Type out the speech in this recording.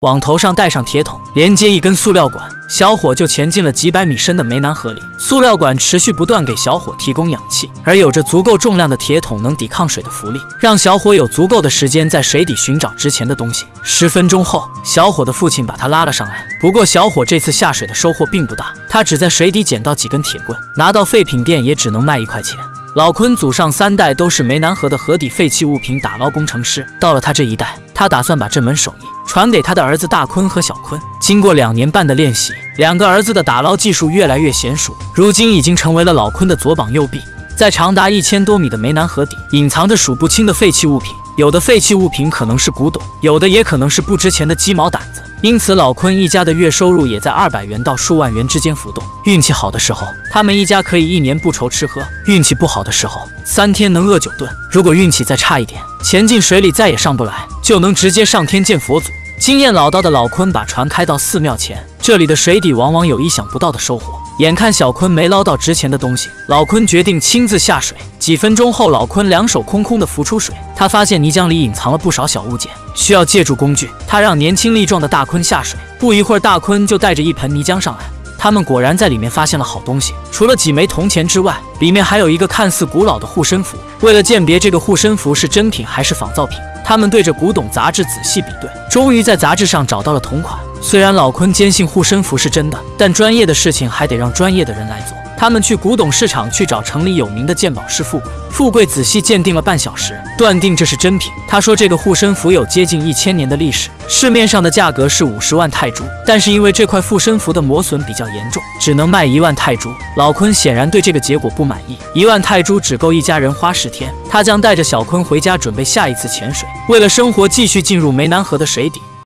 往头上带上铁桶，连接一根塑料管，小伙就潜进了几百米深的湄南河里。塑料管持续不断给小伙提供氧气，而有着足够重量的铁桶能抵抗水的浮力，让小伙有足够的时间在水底寻找值钱的东西。十分钟后，小伙的父亲把他拉了上来。不过，小伙这次下水的收获并不大，他只在水底捡到几根铁棍，拿到废品店也只能卖一块钱。老坤祖上三代都是湄南河的河底废弃物品打捞工程师，到了他这一代，他打算把这门手艺传给他的儿子大坤和小坤。经过两年半的练习，两个儿子的打捞技术越来越娴熟，如今已经成为了老坤的左膀右臂。在长达一千多米的湄南河底，隐藏着数不清的废弃物品，有的废弃物品可能是古董，有的也可能是不值钱的鸡毛掸子。因此，老坤一家的月收入也在二百元到数万元之间浮动。运气好的时候，他们一家可以一年不愁吃喝；运气不好的时候，三天能饿九顿。如果运气再差一点，潜进水里再也上不来，就能直接上天见佛祖。经验老道的老坤把船开到寺庙前，这里的水底往往有意想不到的收获。眼看小坤没捞到值钱的东西，老坤决定亲自下水。几分钟后，老坤两手空空的浮出水，他发现泥浆里隐藏了不少小物件，需要借助工具。他让年轻力壮的大坤下水，不一会儿，大坤就带着一盆泥浆上来。他们果然在里面发现了好东西，除了几枚铜钱之外，里面还有一个看似古老的护身符。为了鉴别这个护身符是真品还是仿造品，他们对着古董杂志仔细比对，终于在杂志上找到了同款。虽然老坤坚信护身符是真的，但专业的事情还得让专业的人来做。他们去古董市场去找城里有名的鉴宝师富贵。富贵仔细鉴定了半小时，断定这是真品。他说这个护身符有接近一千年的历史，市面上的价格是五十万泰铢，但是因为这块护身符的磨损比较严重，只能卖一万泰铢。老坤显然对这个结果不满意，一万泰铢只够一家人花十天。他将带着小坤回家准备下一次潜水。为了生活，继续进入湄南河的水底。